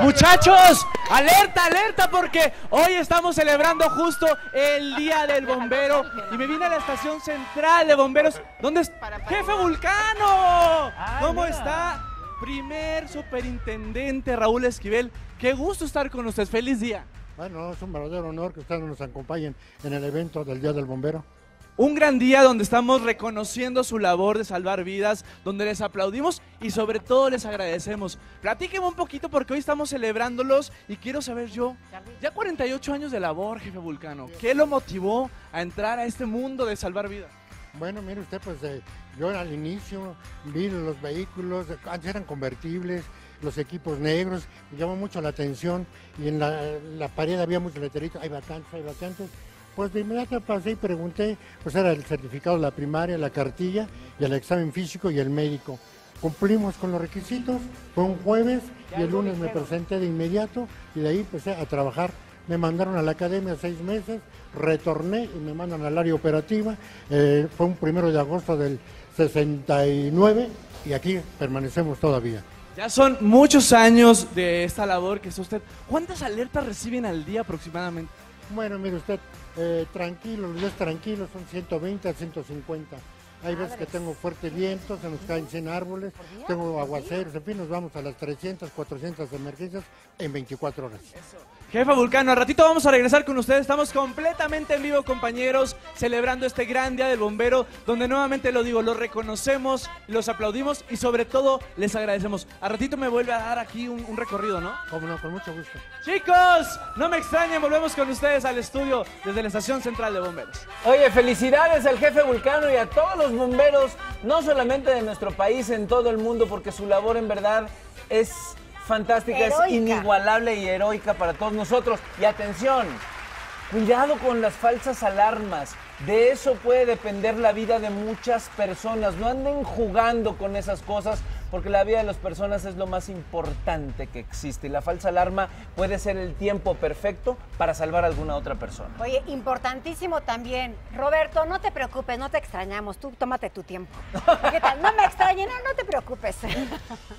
Muchachos, alerta, alerta, porque hoy estamos celebrando justo el Día del Bombero y me vine a la estación central de bomberos. ¿Dónde es? ¡Jefe Vulcano! ¿Cómo está? Primer superintendente Raúl Esquivel. Qué gusto estar con usted. Feliz día. Bueno, es un verdadero honor que ustedes nos acompañen en el evento del Día del Bombero. Un gran día donde estamos reconociendo su labor de salvar vidas, donde les aplaudimos y sobre todo les agradecemos. Platíqueme un poquito porque hoy estamos celebrándolos y quiero saber yo, ya 48 años de labor, jefe Vulcano, ¿qué lo motivó a entrar a este mundo de salvar vidas? Bueno, mire usted, pues eh, yo al inicio vi los vehículos, antes eran convertibles, los equipos negros, me llamó mucho la atención y en la, pared había muchos letreritos, hay vacantes, hay vacantes. Pues de inmediato pasé y pregunté, pues era el certificado de la primaria, la cartilla y el examen físico y el médico. Cumplimos con los requisitos, fue un jueves y el lunes me presenté de inmediato y de ahí empecé a trabajar. Me mandaron a la academia seis meses, retorné y me mandan al área operativa. Eh, fue un primero de agosto del 69 y aquí permanecemos todavía. Ya son muchos años de esta labor que es usted. ¿Cuántas alertas reciben al día aproximadamente? Bueno, mire usted, eh, tranquilo, los días tranquilos son 120 a 150. Hay veces que tengo fuerte viento, se nos caen 100 árboles, tengo aguaceros, en fin, nos vamos a las 300, 400 emergencias en 24 horas. Jefa Vulcano, al ratito vamos a regresar con ustedes. Estamos completamente en vivo, compañeros, celebrando este gran día del bombero, donde nuevamente lo digo, los reconocemos, los aplaudimos y sobre todo les agradecemos. Al ratito me vuelve a dar aquí un, un recorrido, ¿no? Como no, con mucho gusto. Chicos, no me extrañen, volvemos con ustedes al estudio desde la Estación Central de Bomberos. Oye, felicidades al jefe Vulcano y a todos los bomberos, no solamente de nuestro país, en todo el mundo, porque su labor en verdad es fantástica, Heroica. es inigualable y heroica para todos nosotros. Y atención, cuidado con las falsas alarmas. De eso puede depender la vida de muchas personas. No anden jugando con esas cosas porque la vida de las personas es lo más importante que existe. Y la falsa alarma puede ser el tiempo perfecto para salvar a alguna otra persona. Oye, importantísimo también. Roberto, no te preocupes, no te extrañamos. Tú tómate tu tiempo. ¿Qué tal? No me extrañen, no, no te preocupes.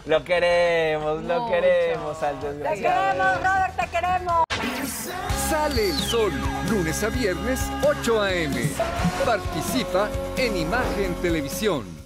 Lo queremos, lo queremos al Te desgraciado. queremos, Robert, te queremos. Sale el sol, lunes a viernes, 8 a.m. Participa en Imagen Televisión.